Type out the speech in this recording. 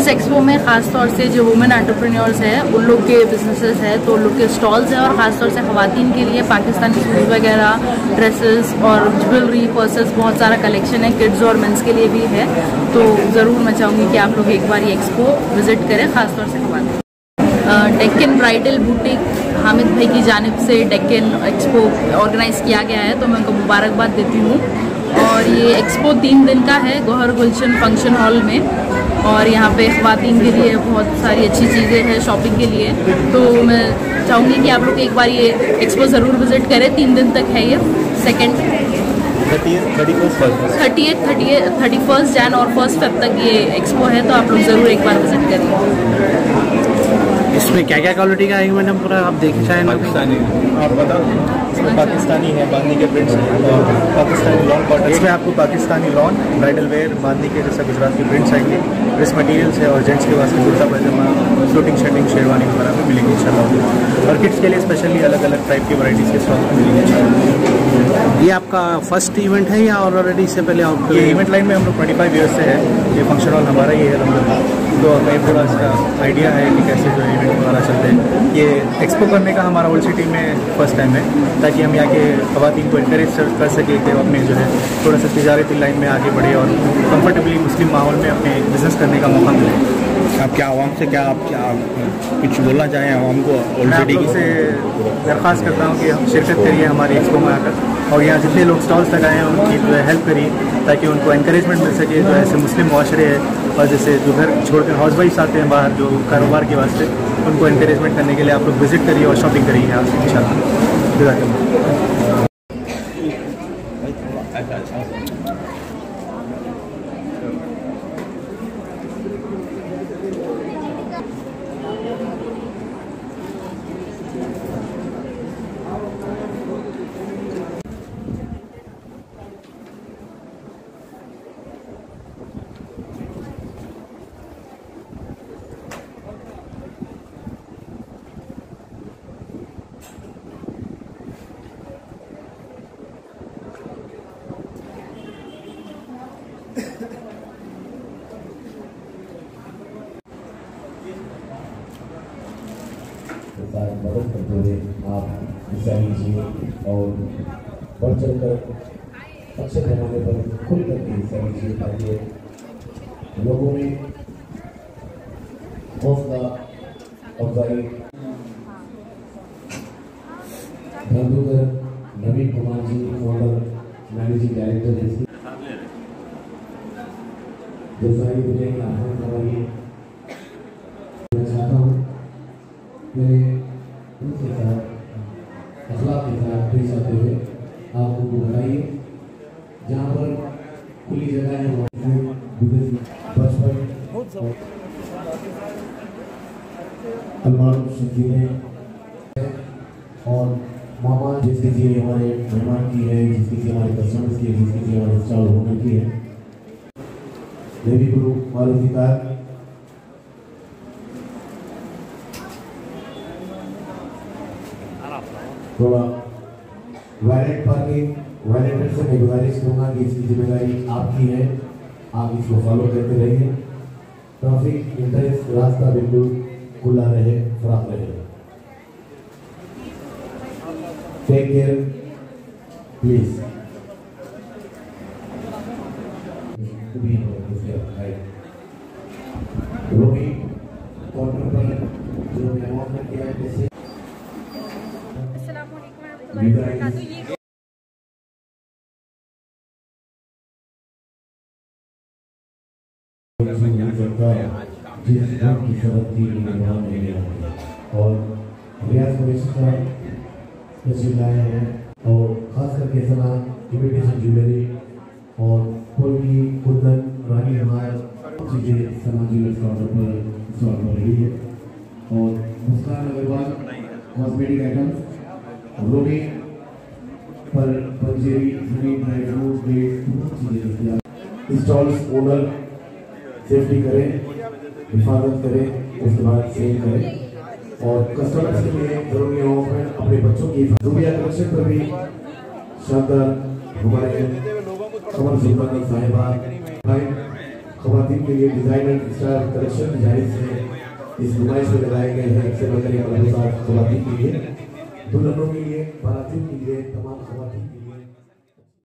इस एक्सपो में ख़ास तौर से जो वुमेन एंटरप्रेन्योर्स हैं, उन लोग के बिजनेसेस हैं तो उन लोग के स्टॉल्स हैं और ख़ास तौर से खातन के लिए पाकिस्तानी सूट वगैरह ड्रेसेस और ज्वेलरी पर्सेस बहुत सारा कलेक्शन है किड्स और मेंस के लिए भी है। तो ज़रूर मैं चाहूँगी कि आप लोग एक बार ये एक्सपो विज़िट करें, ख़ास तौर से खातन। डेक्कन ब्राइडल बुटीक हामिद भाई की जानब से डेक्कन एक्सपो ऑर्गेनाइज़ किया गया है तो मैं उनको मुबारकबाद देती हूँ। और ये एक्सपो तीन दिन का है गौहर गुलशन फ़ंक्शन हॉल में। और यहाँ पे खातन के लिए बहुत सारी अच्छी चीज़ें हैं शॉपिंग के लिए। तो मैं चाहूँगी कि आप लोग एक बार ये एक्सपो ज़रूर विज़िट करें। तीन दिन तक है ये second thirty eight thirty thirty first Jan और फ़र्स्ट फेब तक ये एक्सपो है तो आप लोग ज़रूर एक बार विज़िट करिए इसमें क्या क्या क्वालिटी का आएगी मैडम? पूरा आप देख चाहें पाकिस्तानी। आप बताओ इसमें पाकिस्तानी है बांधनी के प्रिंट्स और पाकिस्तानी लॉन कॉटन इसमें आपको Pakistani lawn bridal wear bandhani के जैसा गुजरात के प्रिंट्स आएँगे। ड्रेस मटेरियल्स है और जेंट्स के वास्ते kurta pyjama shooting shirting sherwani वगैरह भी मिलेंगे इंशाल्लाह और किड्स के लिए स्पेशली अलग अलग टाइप की वराइटीज़ के स्टॉक मिलेंगे। ये आपका फ़र्स्ट इवेंट है या ऑलरेडी इससे पहले आप ये इवेंट लाइन में हम लोग ट्वेंटी फाइव ईयर्स से है। ये फ़ंक्शन हॉल हमारा ही है अलहमदिल्ला तो हमें थोड़ा सा आइडिया है कि कैसे जो इवेंट वगैरह चलते हैं। ये एक्सपो करने का हमारा ओल्ड सिटी में फ़र्स्ट टाइम है ताकि हम यहाँ के खवतिन को इंकरेज कर सके कि अपने जो है थोड़ा सा तजारती लाइन में आगे बढ़े और कम्फर्टेबली मुस्लिम माहौल में अपने बिज़नेस करने का मौका मिले। आप क्या आवाम से क्या आप क्या कुछ बोलना चाहें आवाम को सिटी से दरख्वास्त करता हूँ कि हम शिरकत करिए हमारी एक्सपो में आकर। और यहाँ जितने लोग स्टॉल्स लगाए हैं उनकी जो है हेल्प करिए ताकि उनको इंकरेजमेंट मिल सके जो ऐसे मुस्लिम माशरे है और जैसे जो घर छोड़कर हाउस वाइफ्स आते हैं बाहर जो कारोबार के वास्ते उनको इंकरेजमेंट करने के लिए आप लोग विज़िट करिए और शॉपिंग करिए यहाँ से इन शाला साथ मदद करते हुए आप हिस्सा लीजिए और बढ़ चढ़ कर अच्छे पैमाने पर खुल करके हिस्सा लीजिए ताकि लोगों में हौसला अफजाई। Dhandhukar Naveen Kumar ji former managing director जैसे। जैसा ही मुझे आह्वान करवाइए मैं चाहता हूँ मेरे उनके साथ, अखलाक के साथ पेश आते हुए आप उनको बताइए, जहाँ पर खुली जगह है, वहाँ बचपन अलमान शकीलें और मामा जिस किसी हमारे मेहमान की है जिस किसी हमारे कस्टमर्स की है जिस किसी हमारे स्टॉल होल्डर की है। देवी गुरु, मारुति कार थोड़ा वैलेट पार्किंग वैलेटर से मैं गुजारिश करूँगा कि इसकी ज़िम्मेदारी आपकी है। आप इसको फॉलो करते रहिए। ट्रैफ़िक इंटरेस्ट रास्ता बिल्कुल खुला रहे फ्राक रहे। Take care please Romi corner पर जो मेहमान ने किया है जैसे ये और रियाज कुरैशी का तस्वीर लाए हैं और खास करके सलाह इमिटेशन ज्वेलरी और कोई भी कुंदन रानी हार चीज़ें सना ज्वेलर्स काउंटर पर स्टॉल पर रही है और मुस्कान अग्रवाल कॉस्मेटिक आइटम्स रोमी पर पंजेरी ज़मीन ड्राई फ्रूट दस्तियाब स्टॉल्स ओनर सेफ्टी करें, हिफाजत करें, उसके बाद सेल करें। और कस्टमर्स के लिए ज़रूरी हो अपने बच्चों की रुपया कलेक्शन पर भी शानदार हमारे कमर सुल्तानी साहिबा, भाई खवातीन के लिए डिज़ाइनर स्टार कलेक्शन डिज़ाइन से इस नुमाइश में लगाए गए हैं इससे बढ़कर एक खवातीन के लिए। दुल्हनों के लिए बारातियों के लिए तमाम खवातीन के लिए।